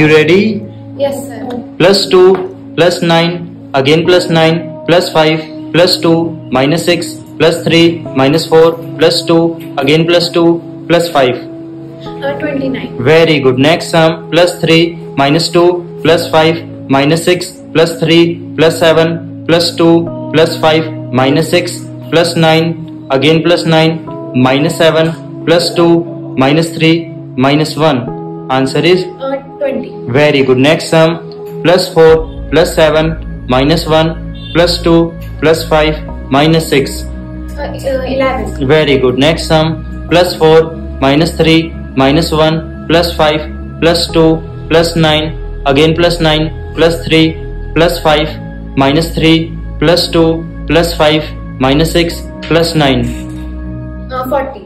You ready? Yes, sir. Plus 2, plus 9, again plus 9, plus 5, plus 2, minus 6, plus 3, minus 4, plus 2, again plus 2, plus 5. Uh, 29. Very good. Next sum, plus 3, minus 2, plus 5, minus 6, plus 3, plus 7, plus 2, plus 5, minus 6, plus 9, again plus 9, minus 7, plus 2, minus 3, minus 1. Answer is Uh, 20. very good. Next sum plus 4 plus 7 minus 1 plus 2 plus 5 minus 6. Uh, uh, 11. Very good. Next sum plus 4 minus 3 minus 1 plus 5 plus 2 plus 9 again plus 9 plus 3 plus 5 minus 3 plus 2 plus 5 minus 6 plus 9. Uh, 40.